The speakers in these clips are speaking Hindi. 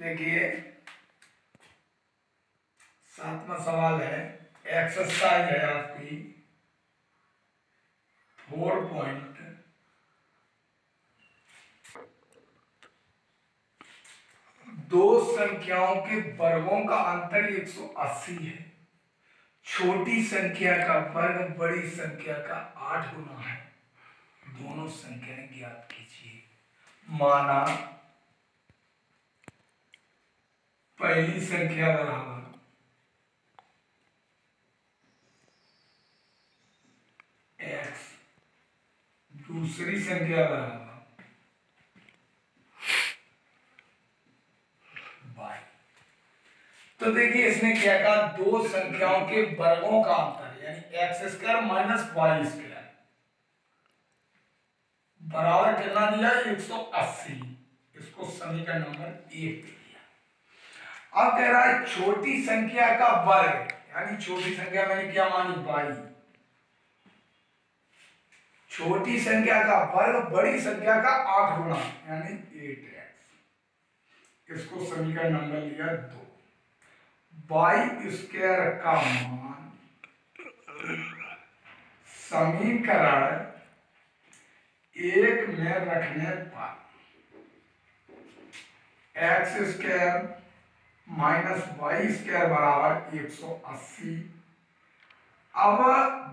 देखिए, सातवां सवाल है एक्सरसाइज है आपकी। फोर पॉइंट दो संख्याओं के वर्गों का अंतर 180 है। छोटी संख्या का वर्ग बड़ी संख्या का आठ गुना है। दोनों संख्याएँ ज्ञात कीजिए। माना पहली संख्या बराबर। एक्स दूसरी संख्या बराबर। तो देखिए, इसने क्या कहा? दो संख्याओं के वर्गों का अंतर, यानी x square minus y square बराबर कितना दिया? 180 इसको समीकरण नंबर एक। अब कह रहा है, छोटी संख्या का वर्ग, यानी छोटी संख्या मैंने क्या मानी? बाई। छोटी संख्या का वर्ग, बड़ी संख्या का आठ गुणा, यानी एट एक्स। इसको समीकरण नंबर लिया दो। बाई स्क्वायर का मान समीकरण एक में रखने पर, x square minus y square बराबर एक सौ अस्सी। अब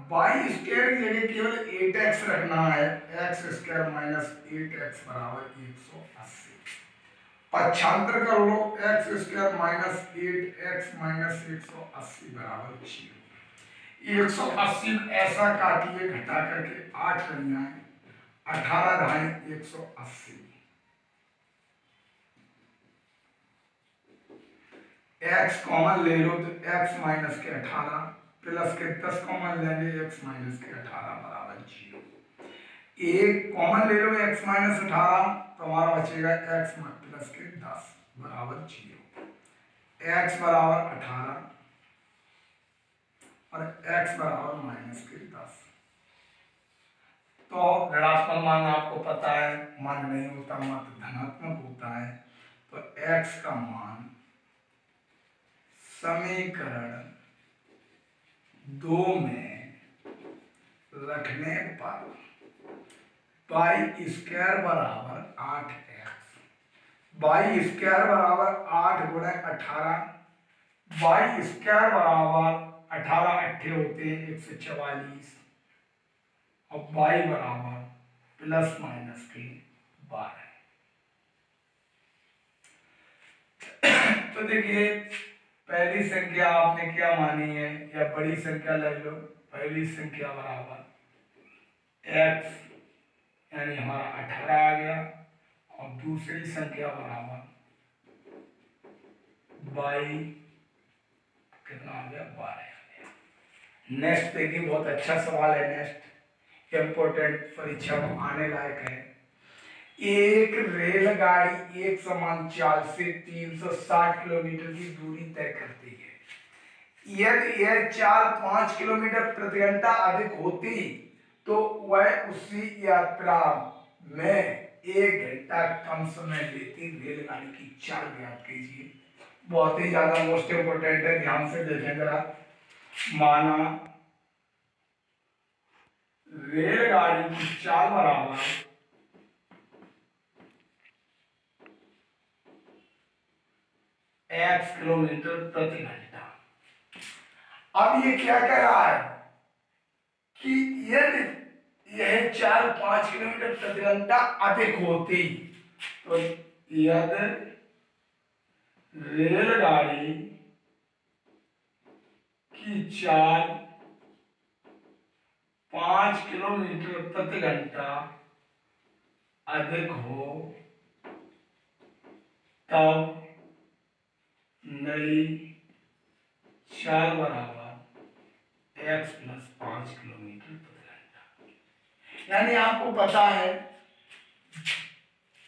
वाई स्क्वायर की जगह केवल एट एक्स रखना है। X square minus eight x बराबर एक सौ अस्सी। पक्षांतर कर लो। X square minus eight x minus एक सौ अस्सी बराबर ज़ीरो। एक सौ अस्सी ऐसा काटिए, घटा करके आठ बन जाए अठारह ढाई एक सौ अस्सी। एक्स कॉमन ले लो तो एक्स माइनस के अठारह प्लस के दस कॉमन लेंगे एक्स माइनस के अठारह बराबर ज़ीरो। एक कॉमन ले लो एक्स माइनस अठारह तो हमारा बचेगा एक्स प्लस के दस बराबर ज़ीरो। एक्स बराबर अठारह और एक्स बराबर माइनस के दस। तो ऋणात्मक मान आपको पता है, मान नहीं होता, मात्र धनात्मक होता है। तो x का मान समीकरण दो में रखने पर बाई स्क्वायर बराबर आठ एक्स बाई स्क्वायर बराबर आठ गुणे अठारह बाई स्क्वायर बराबर अठारह अट्ठे होते हैं एक सौ चवालीस, और बाई बराबर प्लस माइनस के बारह। तो देखिए पहली संख्या आपने क्या मानी है? या बड़ी संख्या ले लो। पहली संख्या बराबर एक्स यानी हमारा अठारह आ गया। और दूसरी संख्या बराबर बाई, कितना आ गया? बारह आ गया। नेक्स्ट देखिए बहुत अच्छा सवाल है। नेक्स्ट इंपोर्टेंट परीक्षा में आने लायक है। एक रेलगाड़ी एक समान चाल से 360 किलोमीटर की दूरी तय करती है। यदि यह चाल पाँच किलोमीटर प्रति घंटा अधिक होती तो वह उसी यात्रा में एक घंटा कम समय लेती। रेलगाड़ी की चाल ज्ञात कीजिए। बहुत ही ज़्यादा मोस्ट इंपोर्टेंट है। ध्यान से देखें जरा। माना, रेलगाड़ी की चाल बराबर एक्स किलोमीटर प्रति घंटा। अब ये क्या कह रहा है कि यदि यह चाल पाँच किलोमीटर प्रति घंटा अधिक होती। तो यदि रेलगाड़ी की चाल पाँच किलोमीटर प्रति घंटा अधिक हो, तब नई चाल बराबर एक्स प्लस पाँच किलोमीटर प्रति घंटा यानी आपको पता है,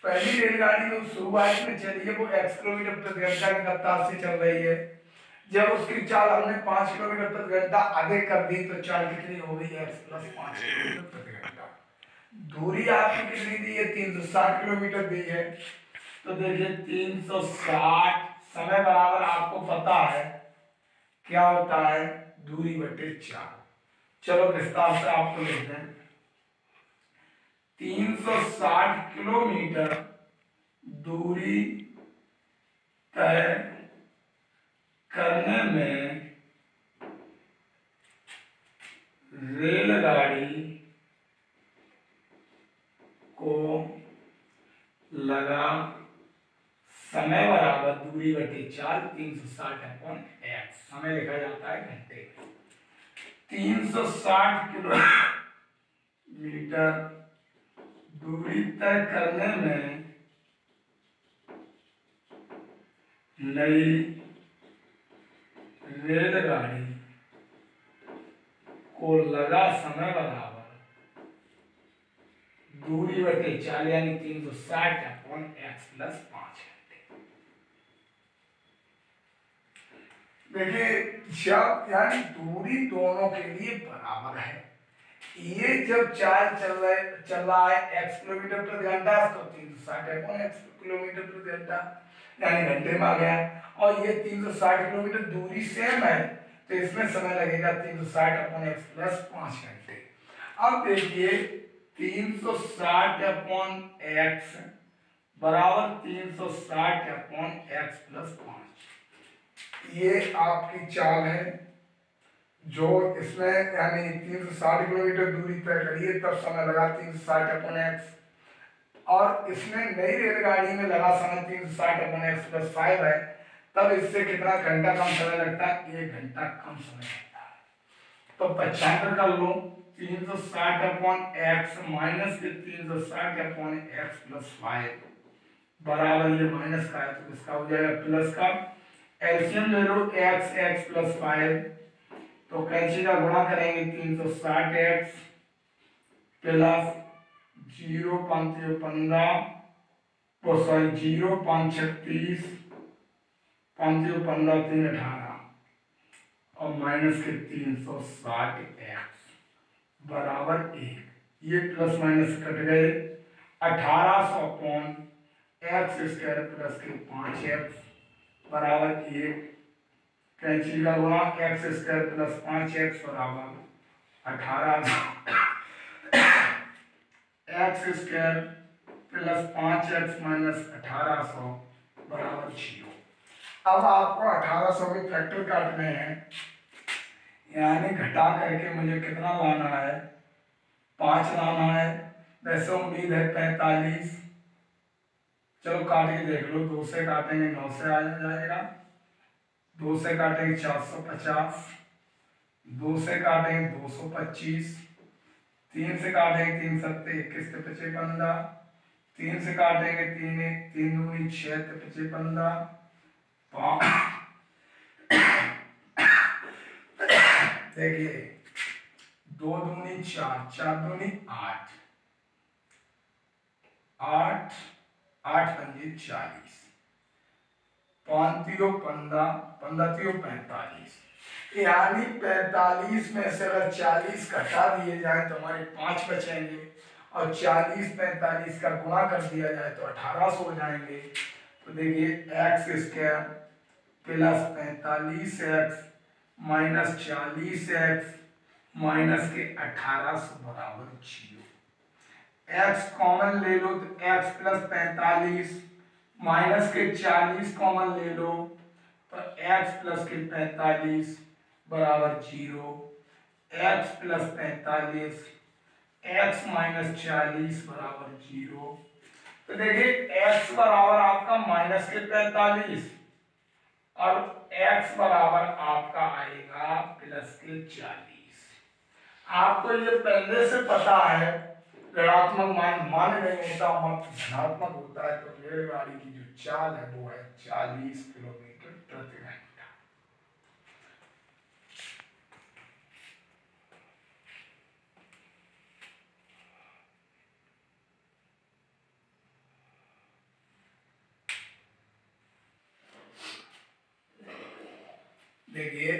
पहली रेलगाड़ी जो शुरुआत में चली है, वो एक्स किलोमीटर प्रति घंटा की रफ्तार से चल रही है। जब उसकी चाल हमने पाँच किलोमीटर प्रति घंटा अधिक कर दी तो चाल कितनी हो गई? एक्स प्लस पाँच किलोमीटर प्रति घंटा दूरी आपकी कितनी दी है? तीन सौ साठ किलोमीटर दी है। तो देखिए 360 समय बराबर आपको पता है क्या होता है? दूरी बटे चार। चलो विस्तार से आपको लिखते हैं। 360 किलोमीटर दूरी तय करने में रेलगाड़ी को लगा समय बराबर दूरी बटे चार तीन सौ साठ अपॉन एक्स समय लिखा जाता है घंटे तीन सौ साठ किलो मीटर दूरी तय करने में नई रेलगाड़ी को लगा समय बराबर दूरी बटे चार यानी तीन सौ साठ अपॉन एक्स प्लस पाँच देखिए जब यानी दूरी दोनों के लिए बराबर है। ये जब चाल चल रहा है, चल रहा है एक्स किलोमीटर प्रति घंटा तो तीन सौ साठ अपॉन एक्स किलोमीटर प्रति घंटा? यानी घंटे में आ गया। और ये तीन सौ साठ किलोमीटर दूरी सेम है तो इसमें समय लगेगा तीन सौ साठ अपॉन एक्स प्लस पाँच घंटे। अब देखिए, तीन सौ साठ अपॉन एक्स बराबर तीन सौ साठ अपॉन एक्स प्लस पाँच। ये आपकी चाल है, जो इसमें यानी तीन सौ साठ किलोमीटर दूरी तय करिए तब समय लगा तीन सौ साठ अपॉन एक्स और इसमें नई रेलगाड़ी में लगा समय तीन सौ साठ अपॉन एक्स प्लस फाइव है, तब इससे कितना घंटा कम समय लगता है? एक घंटा कम समय लगता है। तो पचानवे कर लो, तीन सौ साठ अपॉन एक्स माइनस के तीन सौ साठ अपॉन एक्स प्लस फाइव बराबर ये माइनस का है तो इसका हो जाएगा प्लस का। एल्सियम ले लो एक्स एक्स प्लस फाइव तो कैंची का गुणा करेंगे तीन सौ साठ एक्स प्लस ज़ीरो पाँच पंद्रह सॉरी ज़ीरो पाँच छत्तीस पाँच पंद्रह, तीन अठारह, और माइनस के तीन सौ साठ एक्स बराबर एक, ये प्लस माइनस कट गए, अठारह सौ पौन एक्स स्क्वायर प्लस के पाँच एक्स बराबर एक कैंची का गुणा एक्स स्क्वायर प्लस पाँच एक्स बराबर अठारह। एक्स स्क्वायर प्लस पाँच एक्स माइनस अठारह सौ बराबर ज़ीरो अब आपको 1800 के फैक्टर काटने हैं। यानी घटा करके मुझे कितना लाना है? पाँच लाना है। वैसे उम्मीद है पैतालीस। चलो काट के देख लो, दो से काटेंगे, नौ से आ जाएगा। दो से काटेंगे, चार सौ पचास। दो से काटेंगे, दो सौ पच्चीस। तीन से काटेंगे, तीन सत्ते इक्कीस पचे पंद्रह। तीन से काटेंगे, तीन एक, तीन दूनी, छह पचे पंद्रह। देखिए, दो दूनी चार चार दूनी आठ। आठ। आठ पंजे चालीस। पांतियो पंद्रह पंद्रह, पैंतालीस। यानी पैंतालीस में से अगर चालीस घटा दिए जाए तो हमारे पाँच बचेंगे। और चालीस, पैंतालीस का गुणा कर दिया जाए तो अठारह सौ हो जाएँगे। तो देखिए एक्स स्क्वायर प्लस पैंतालीस एक्स माइनस चालीस एक्स माइनस के अठारह सौ बराबर ज़ीरो। एक्स कॉमन ले लो तो एक्स प्लस पैंतालीस माइनस के चालीस कॉमन ले लो तो एक्स प्लस के पैंतालीस बराबर ज़ीरो एक्स प्लस पैंतालीस एक्स माइनस चालीस बराबर ज़ीरो तो देखिए, x बराबर आपका माइनस के पैतालीस और x बराबर आपका आएगा प्लस के चालीस। आपको ये पहले से पता है ऋणात्मक मान मान नहीं होता मत, धनात्मक होता है तो रेलगाड़ी की जो चाल है, वो है चालीस किलोमीटर प्रति घंटा। देखिए,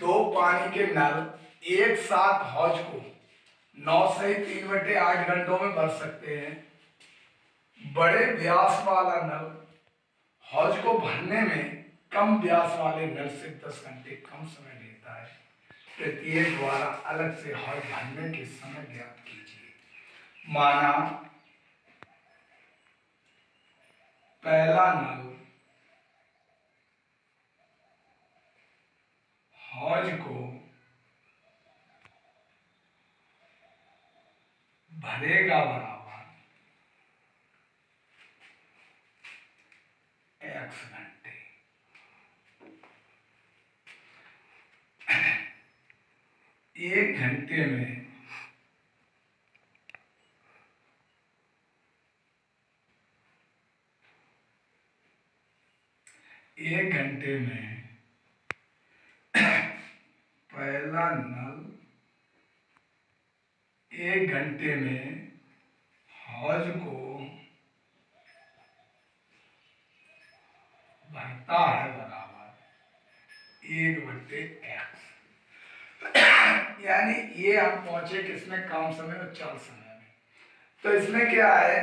दो पानी के नल एक साथ हौज को नौ से तीन बटे आठ घंटों में भर सकते हैं। बड़े व्यास वाला नल, हौज को भरने में कम व्यास वाले नल से 10 घंटे कम समय लेता है। प्रत्येक द्वारा अलग से हौज भरने के समय ज्ञात कीजिए। माना, पहला नल हौज को भरेगा बराबर। एक्स घंटे। एक घंटे में एक घंटे में पहला नल एक घंटे में हौज को भरता है बराबर। एक बट्टे एक्स यानी ये हम पहुँचे किसमें? कम समय और चार समय में। तो इसमें क्या है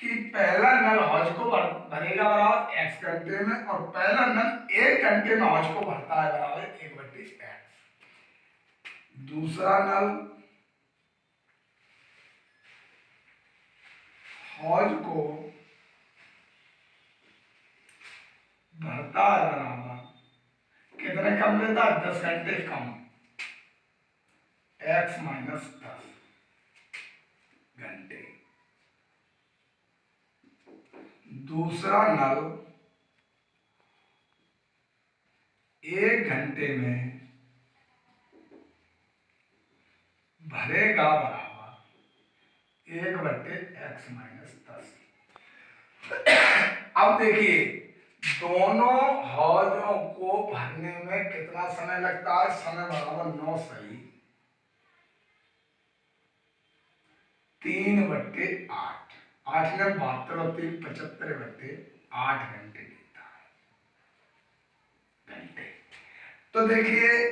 कि पहला नल हौज को भर, भरेगा बराबर एक्स घंटे में और पहला नल एक घंटे में हौज को भरता है बराबर एक बट्टे एक्स दूसरा नल हौज को भरता है बराबर कितने कम लेता? दस घंटे कम। एक्स माइनस दस घंटे। दूसरा नल एक घंटे में भरेगा बराबर। एक बट्टे एक्स माइनस दस। अब देखिए, दोनों हौजों को भरने में कितना समय लगता है? समय बराबर नौ सही। तीन बट्टे आठ। आठ में बहत्तर और तीन पचहत्तर बट्टे आठ घंटे लेता है। घंटे। तो देखिए,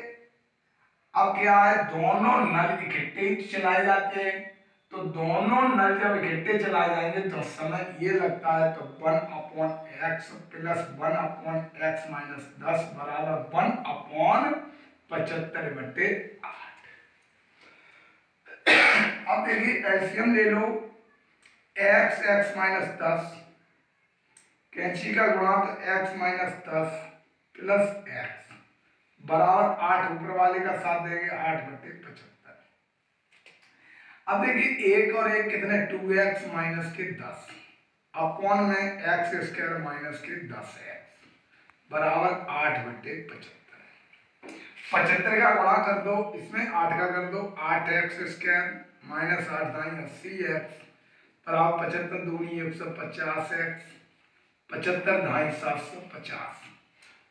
अब क्या है? दोनों नल इकट्ठे चलाए जाते हैं। तो दोनों नल जब इकट्ठे चलाए जाएँगे तो समय ये लगता है तो one upon x plus one upon x minus दस बराबर वन अपॉन पचहत्तर बटे आठ। अब देखिए एल्सियम ले लो, एक्स एक्स माइनस दस, कैंची का गुणांक एक्स माइनस दस प्लस एक्स, बराबर आठ ऊपर वाले का साथ देंगे आठ बटे पचहत्तर। अब देखिए, एक और एक कितने? टू एक्स माइनस के दस। अपॉन में? एक्स स्क्वायर माइनस के दस एक्स बराबर आठ बटे पचहत्तर। पचहत्तर का गुणा कर दो, इसमें आठ का कर दो, आठ एक्स स्क्वायर माइनस आठ दाई अस्सी एक्स। बराबर पचहत्तर दूनी एक सौ पचास एक्स। पचहत्तर ढाई सात सौ पचास।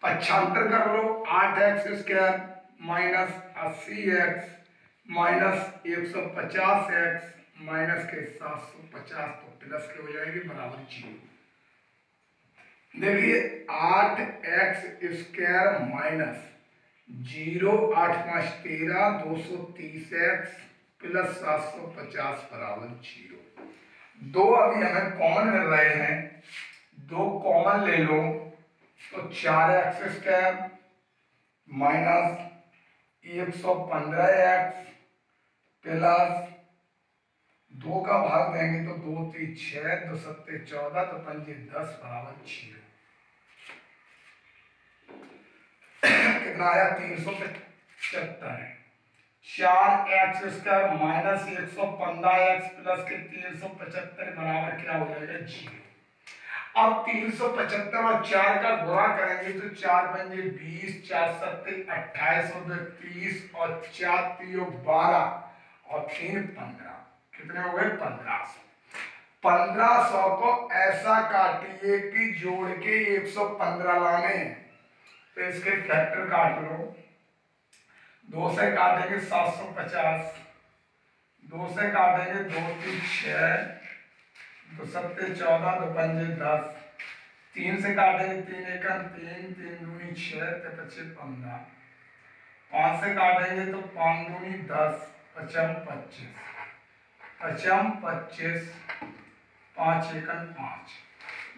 पचहत्तर कर लो, आठ एक्स स्क्वायर माइनस अस्सी एक्स। माइनस एक सौ पचास एक्स माइनस के सात सौ पचास तो प्लस के हो जाएँगे, बराबर ज़ीरो। देखिए, आठ एक्स स्क्वायर माइनस ज़ीरो, आठ पाँच तेरह, दो सौ तीस एक्स प्लस सात सौ पचास बराबर ज़ीरो। दो अभी हमें कॉमन मिल रहे हैं, दो कॉमन ले लो तो चार एक्स स्क्वायर माइनस एक सौ पंद्रह एक्स प्लस दो का भाग देंगे तो दो, तीन, छह, दो सत्ते चौदह तो पंजे, दस, बराबर ज़ीरो कितना आया? तीन सौ पचहत्तर। चार एक्स स्क्वायर माइनस एक सौ पंद्रह एक्स प्लस के तीन सौ पचहत्तर बराबर क्या हो जाएगा? ज़ीरो। अब तीन सौ पचहत्तर और चार का गुणा करेंगे तो चार पंजे बीस, चार सत्ते अट्ठाईस और तीस और चार, तीन, बारह। और तीन पंद्रह। कितने हो गए? पंद्रह सौ। पंद्रह सौ को ऐसा काटिए कि जोड़ के एक सौ पंद्रह लाने। तो इसके फैक्टर काट लो। दो से काटेंगे सात सौ पचास। दो से काटेंगे दो तीन छ दो सत्ते चौदह, दो पंजे दस। तीन से काटेंगे तीन एक तीन तीन दूनी छः तो पंद्रह। पाँच से काटेंगे तो पाँच दूनी दस। पचम पच्चीस। पचम पच्चीस, पाँच एकन पाँच।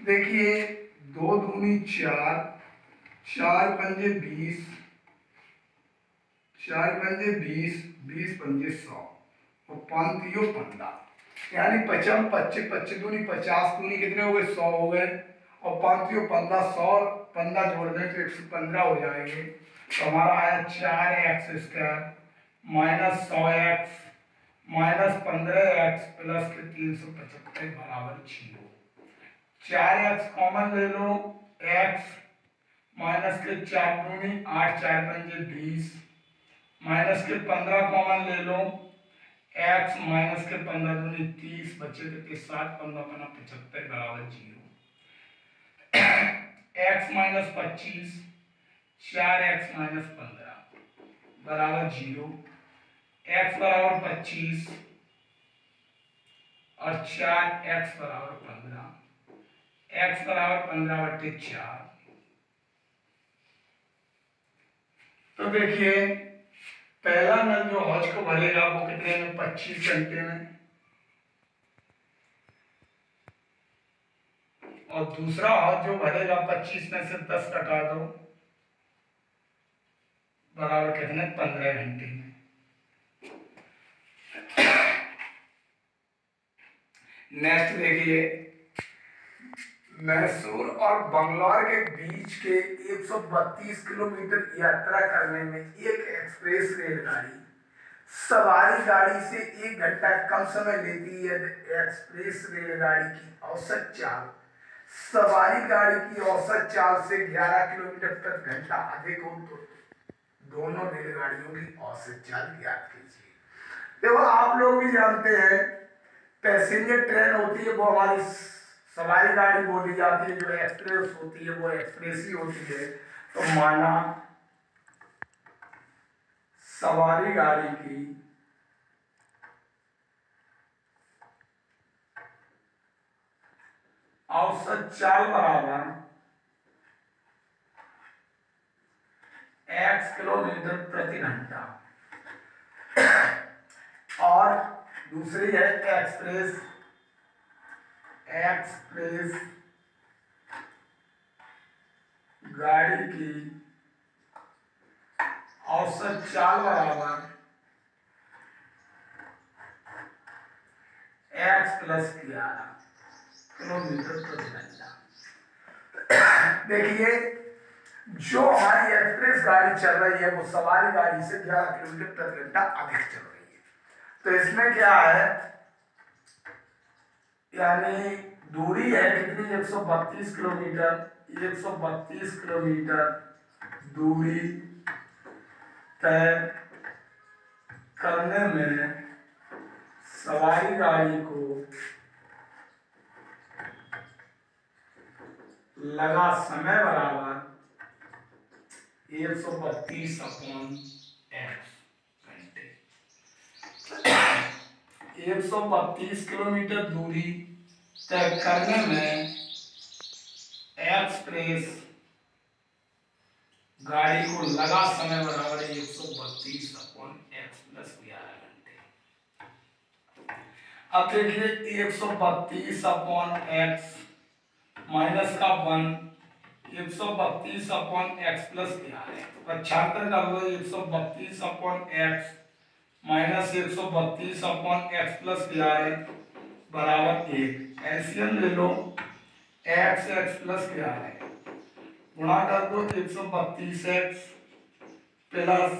देखिए, दो दूनी चार चार पंजे बीस, चार पंजे बीस बीस पंजे सौ, और पांतियो पंद्रह। यानी पचम पच्चीस पच्चीस दूनी पचास दूनी कितने हो गए? सौ हो गए। और पांतियो पंद्रह, सौ, पंद्रह जोड़ दें तो एक सौ पंद्रह हो जाएँगे। तो हमारा आया चार एक्स स्क्वायर। माइनस सौ एक्स माइनस पंद्रह एक्स प्लस के तीन सौ पचहत्तर बराबर ज़ीरो। चार एक्स कॉमन ले लो एक्स माइनस के चार दूनी, आठ, चार पंजे बीस। माइनस के पंद्रह कॉमन ले लो एक्स माइनस के पंद्रह दूनी, तीस, बच्चे के सात, पंद्रह पंद्रह, पचहत्तर बराबर ज़ीरो। एक्स माइनस पच्चीस, चार एक्स माइनस पंद्रह बराबर ज़ीरो। एक्स बराबर पच्चीस और चार एक्स बराबर पंद्रह। एक्स बराबर पंद्रह बट्टे चार। तो देखिए, पहला नल जो हौज को भरेगा वो कितने में? पच्चीस घंटे में। और दूसरा हौज जो भरेगा, पच्चीस में से दस कटा दो। बराबर कितने? पंद्रह घंटे में। नेक्स्ट देखिए। मैसूर और बंगलौर के बीच के 132 किलोमीटर यात्रा करने में एक एक्सप्रेस रेलगाड़ी सवारी गाड़ी से एक घंटा कम समय लेती है। एक्सप्रेस रेलगाड़ी की औसत चाल सवारी गाड़ी की औसत चाल से 11 किलोमीटर प्रति घंटा अधिक हो तो दोनों रेलगाड़ियों की औसत चाल ज्ञात कीजिए। देखो, आप लोग भी जानते हैं पैसेंजर ट्रेन होती है, वो हमारी सवारी गाड़ी बोली जाती है, जो एक्सप्रेस होती है, वो एक्सप्रेस ही होती है। तो माना सवारी गाड़ी की औसत चाल बराबर एक्स किलोमीटर प्रति घंटा। और दूसरी है एक्सप्रेस एक्सप्रेस। गाड़ी की औसत चाल बराबर एक्स प्लस ग्यारह किलोमीटर प्रति घंटा। देखिए, जो हमारी एक्सप्रेस गाड़ी चल रही है, वो सवारी गाड़ी से ग्यारह किलोमीटर प्रति घंटा अधिक चल रही है। तो इसमें क्या है? यानी दूरी है कितनी? 132 किलोमीटर। 132 किलोमीटर दूरी तय करने में सवारी गाड़ी को लगा समय बराबर एक सौ बत्तीस अपॉन एक्स 132 किलोमीटर दूरी तय करने में एक्सप्रेस गाड़ी को लगा समय बराबर है एक सौ बत्तीस अपॉन एक्स प्लस ग्यारह घंटे। अब देखिए, एक सौ बत्तीस अपॉन एक्स माइनस का वन, एक सौ बत्तीस अपॉन एक्स प्लस ग्यारह। तो पक्षांतर कर लो, एक सौ बत्तीस अपॉन एक्स माइनस एक सौ बत्तीस अपॉन एक्स प्लस ग्यारह बराबर एक। एलसीएम ले लो एक्स एक्स प्लस क्या गुणा कर दो एक सौ बत्तीस एक्स प्लस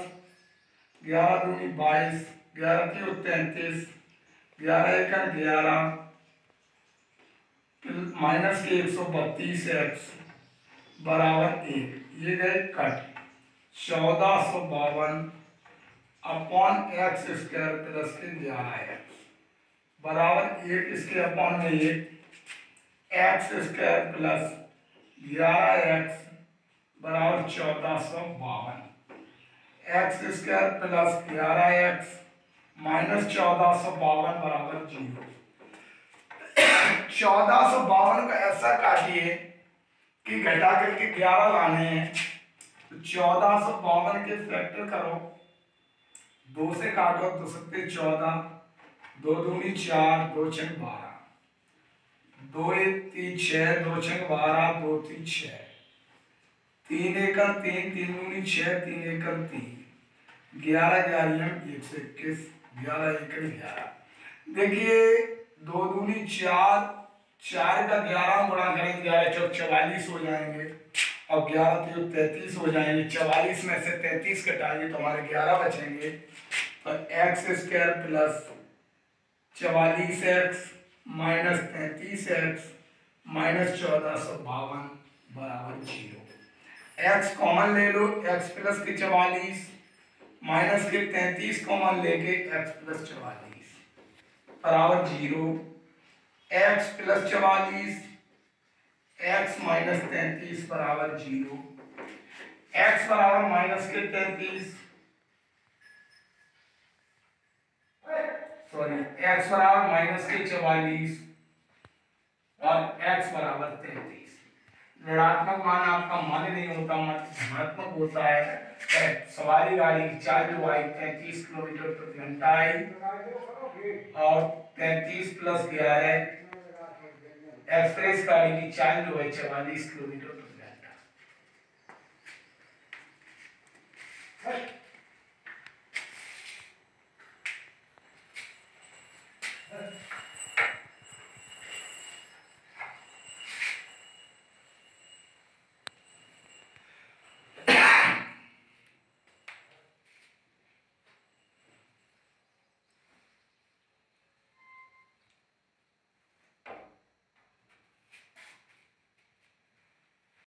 ग्यारह दूनी बाईस, ग्यारह की तैंतीस, ग्यारह एक ग्यारह माइनस के एक सौ बत्तीस एक्स बराबर एक। ये गए कट। चौदह सौ बावन अपॉन एक्स स्क्वायर प्लस के ग्यारह एक्स बराबर एक इसके अपॉन में एक एक्स स्क्वायर प्लस ग्यारह एक्स बराबर चौदह सौ बावन। एक्स स्क्वायर प्लस ग्यारह एक्स माइनस चौदह सौ बावन बराबर ज़ीरो। चौदह सौ बावन का ऐसा काटिए कि घटा करके ग्यारह लाने हैं। तो चौदह सौ बावन के फैक्टर करो। दो से काटो दो सकते चौदह। दो दूनी चार, दो छः बारह। दो एक तीन छह, दो छः बारह, दो तीन छह। तीन एकम तीन तीन दूनी छह, तीन एकम तीन। ग्यारह ग्यारह एक सौ इक्कीस, ग्यारह एकम ग्यारह। देखिए, दो दूनी चार चार का ग्यारह गुणा करेंगे, ग्यारह चौक चवालीस हो जाएँगे। और ग्यारह तो तैतीस हो जाएँगे चवालीस में से तैतीस कटाएँगे तो हमारे ग्यारह बचेंगे। तो एक्स स्क्वायर प्लस चवालीस एक्स माइनस तैतीस एक्स माइनस चौदह सौ बावन बराबर ज़ीरो एक्स कॉमन ले लो एक्स प्लस के चवालीस माइनस के तैतीस कॉमन लेके एक्स प्लस चवालीस। बराबर ज़ीरो एक्स प्लस चवालीस एक्स माइनस तैतीस बराबर ज़ीरो एक्स बराबर माइनस के तैतीस सॉरी एक्स बराबर माइनस के चवालीस और एक्स बराबर तैतीस. ऋणात्मक मान आपका मान नहीं होता धनात्मक होता है सवारी गाड़ी की चाल जो आई तैतीस किलोमीटर प्रति घंटा आई और तैतीस प्लस ग्यारह एक्सप्रेस गाड़ी की चाल जो है चवालीस किलोमीटर प्रति घंटा